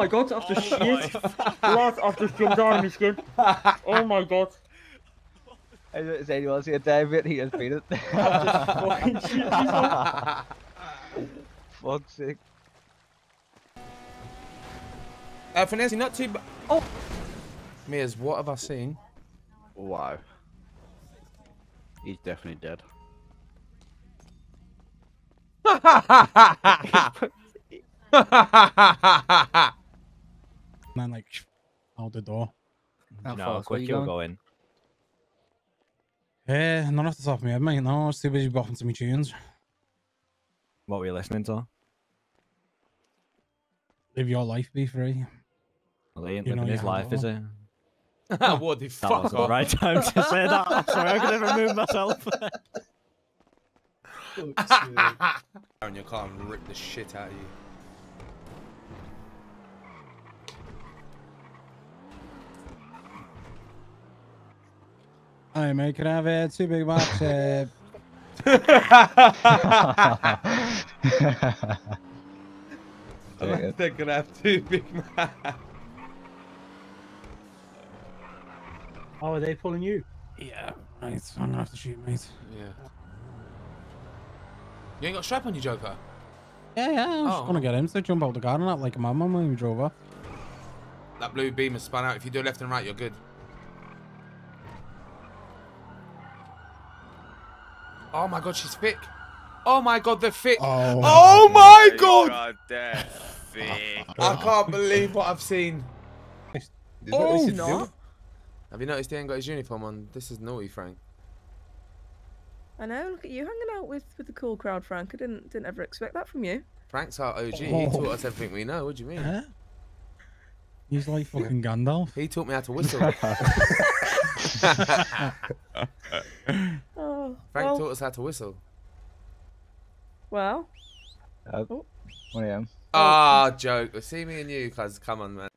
my god, I've just shit. Lad, I've just jumped out of my skin. Oh my god. I was saying, you want to see David? He has beat it. Fucking shit myself. Fuck's sake. Uh, Finesse, not too. ba- Oh, Mears, what have I seen? Wow. He's definitely dead. Man, like, out the door. How No, quick, you you're going? going. Eh, none off the top of my head, mate. No, I was too busy bopping to me tunes. What were you listening to? Live your life, be free. Well, he ain't You living his life, is he? what the That fuck wasn't the right time to say that. I'm sorry, I could never move myself. in your car and rip the shit out of you. Hey, mate, can I have uh, two big Macs? Uh, Yeah. They're gonna have two big man. Oh, are they pulling you? yeah, right. I'm gonna have to shoot, mate. Yeah. You ain't got a strap on you, Joker. Yeah, yeah, I was just Oh. gonna get him to jump out the car and act like a madman when we drove off. That blue beam has spun out. If you do left and right, you're good. Oh my god, she's thick. Oh my god, they're thick. Oh. Oh my god! they're thick. I can't believe what I've seen. Oh, Have you noticed he ain't got his uniform on? This is naughty, Frank. I know. Look at you hanging out with with the cool crowd, Frank. I didn't didn't ever expect that from you. Frank's our OG. He Oh. taught us everything we know. What do you mean? Huh? He's like fucking Gandalf. He taught me how to whistle. Oh, Frank well, taught us how to whistle. well. Uh, One am. Ah, joke. See me and you, cuz. Come on, man.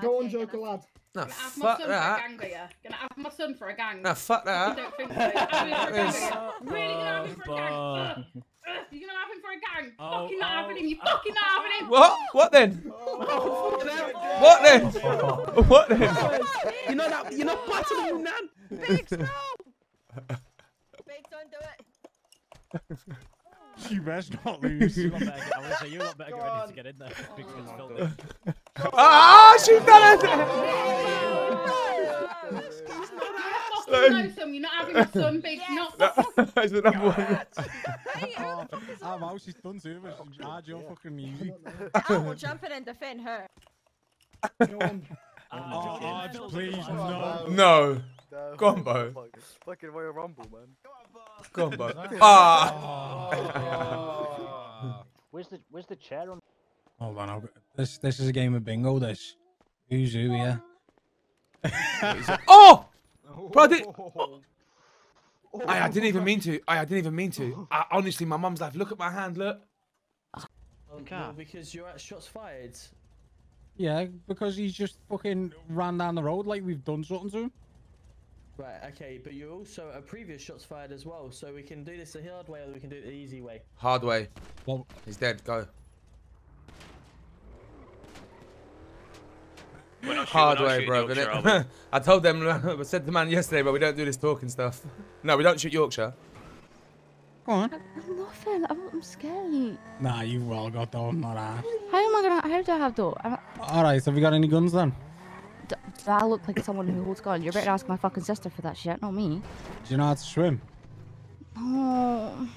Go on, Joker lad. No, Gonna have my fuck son for a that. gang, are? Gonna have my son for a gang? No, fuck I that. don't think so. You're having him for a gang, is- you? Really gonna have him for a gang? Bumba. Ugh. Ugh, You're gonna have him for a gang? Oh, fucking not oh. having him. You fucking not having him. What? What then? What then? What then? You know that, you're not battling you, Nan. Biggs, no! Biggs, don't do it. You best not lose. You lot better get, I was say you lot better get ready to get in there. Big Finn's filming. Ah, she's done You fucking know some. You're not having my son, Big. Not it. That's the number one. oh, I'm out. She's done too much. Ah, you're fucking easy. I will jump in and defend her. Oh, oh, please, no. No. Go on, Bo. Fucking Royal Rumble, man. Go on, Bo. Ah. Where's the Where's the chair on? Hold on, I'll, this this is a game of bingo. This who's who here? Oh! Bro, I, did... I, I didn't even mean to. I, I didn't even mean to. I, honestly, my mum's like, look at my hand, look. Well, because you're at shots fired. Yeah, because he's just fucking ran down the road like we've done something to him. Right, okay, but you're also a previous shots fired as well, so we can do this the hard way or we can do it the easy way. Hard way. Well, He's dead. Go. We're not Hard way, bro. Yorkshire, innit? are we? I told them, I said to the man yesterday, but we don't do this talking stuff. No, we don't shoot Yorkshire. go on. Nothing. I'm, I'm scared. Nah, you well got though. Not that. How am I gonna? How do I have though? Am I, All right, have you got any guns then? Do, do I look like someone who holds gun? You're better ask my fucking sister for that shit, not me. Do you know how to swim? Oh.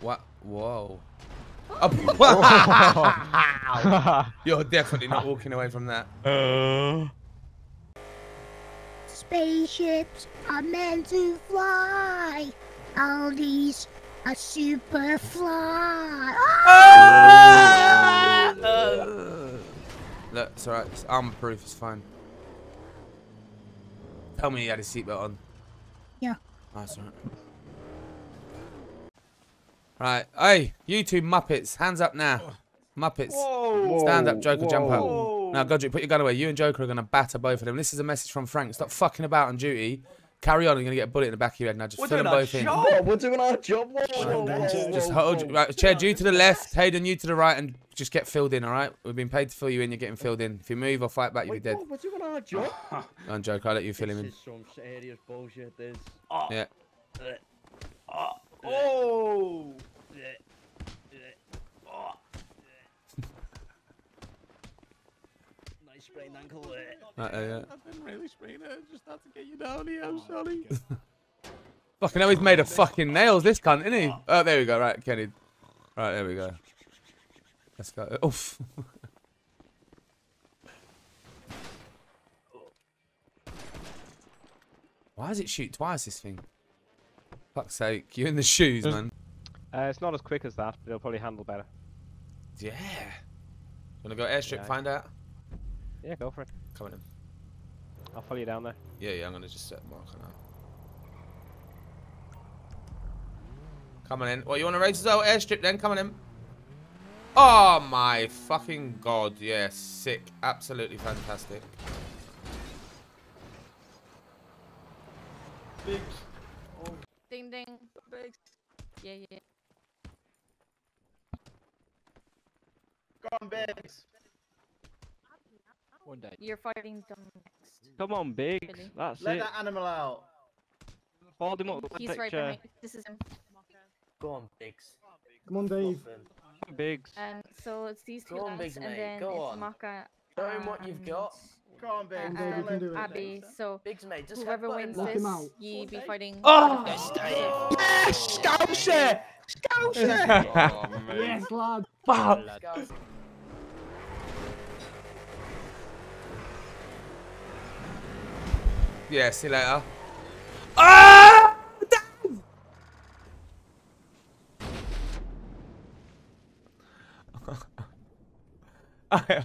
What? Whoa. Oh, You're definitely not walking away from that. Uh. Spaceships are meant to fly. All these are super fly. Ah! Look, it's alright. It's armor proof. It's fine. Tell me he had his seatbelt on. Yeah. Oh, that's alright. Right. Hey, you two Muppets. Hands up now. Muppets. Stand up, Joker. Jump up. Now, Godric, put your gun away. You and Joker are going to batter both of them. This is a message from Frank. Stop fucking about on duty. Carry on. You're gonna get a bullet in the back of your head. Now just fill them both in. Whoa, we're doing our job. Whoa, whoa, whoa, Just whoa, hold. whoa. Right, Chad, you to the left. Hayden, you to the right, and just get filled in. All right. We've been paid to fill you in. You're getting filled in. If you move or fight back, you'll be Wait, dead. whoa, we're doing our job. Go on, joke. I'll let you fill him This in. is some serious bullshit. This. Yeah. Oh. Nice sprained ankle. Right there, yeah. I didn't really sprain it. Just had to get you down here. Oh, I'm sorry. Fucking hell, he's made of fucking nails, this cunt, isn't he? Oh, oh there we go. Right, Kenny. Right, there we go. Let's go. Oof. Why does it shoot twice, this thing? Fuck's sake. You're in the shoes, man. Uh, it's not as quick as that, but it'll probably handle better. Yeah. Wanna go airstrip, Yeah. find out? Yeah, go for it. Come on in. I'll follow you down there. Yeah, yeah, I'm gonna just set marker now. Come on in. What, you wanna race as well? Airstrip then, come on in. Oh my fucking god, yeah, sick. Absolutely fantastic. Ding ding. Yeah, yeah. Go on, Biggs. One day. You're fighting them next. Come on, Biggs. Really? That's Let it. that animal out. Hold him up. with the He's right picture. behind. This is him. Go on, Biggs. Come on, Dave. Biggs. Um, so it's these two Go on, lads, Biggs, and then go it's on. Maka. Show him what you've got. Come on, Biggs. And, tell um, him. Abby. So Biggs, mate, just whoever wins him. this, ye be fighting. Oh! Yes, Yes, Scouser! Scouser! Yes, lad. Fuck! Yeah, see you later. Ah! Damn! I-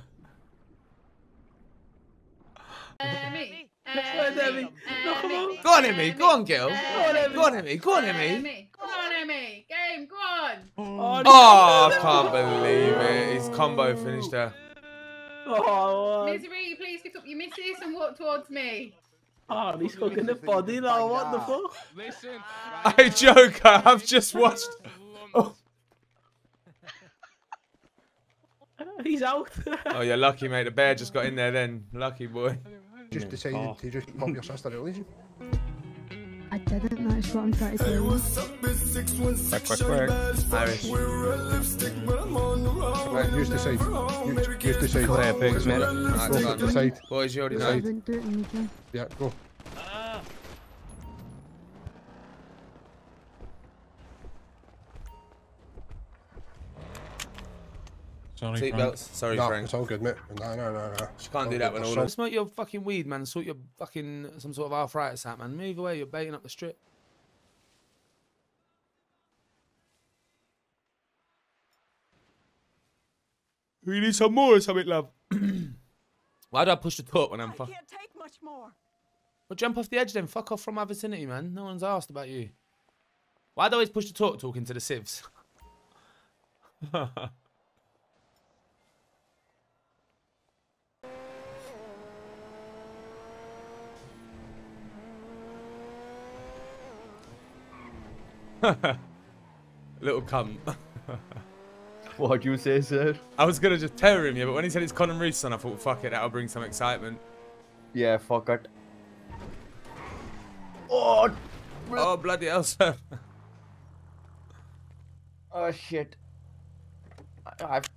Emmy. on, Emmy. Knock. Go on, Emmy. Go on, girl. Go on, Emmy. Go on, Emmy. Go on, Emmy. Go on, Emmy. Game, go on. Oh, I can't believe it. His combo finished there. Oh. Misery, please pick up your missus and walk towards me. Oh, he's cooking the body now. What the fuck? Listen. Hey, Joker, I've just watched. Oh, He's out. oh, you're lucky, mate. The bear just got in there then. Lucky boy. Just decided to just pop your sister at least. I didn't. That's what I'm trying to do. Quick, quick, quick. Irish. Right, use the side. Use, use the side. Go ahead, Biggs, mate. Right, Go go the side. Boys, you already know. I side. wouldn't do it Yeah, go. Sorry, Seatbelts. Sorry, no, Frank. it's all good, mate. No, no, no, no. She can't do that when all of Smoke your fucking weed, man. Sort your fucking some sort of arthritis out, man. Move away. You're baiting up the strip. We need some more or something, love. Why do I push the talk when I'm fuck? can't take much more. Well, jump off the edge then. Fuck off from my vicinity, man. No one's asked about you. Why do I always push the talk talking to the civs? Little cunt. What'd you say, sir? I was gonna just terror him, yeah, but when he said it's Conor Roost's son, I thought, fuck it, that'll bring some excitement. Yeah, fuck it. Oh, Oh, bloody hell, sir. oh shit. I, I've